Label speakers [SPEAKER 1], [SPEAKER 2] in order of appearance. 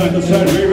[SPEAKER 1] side to side.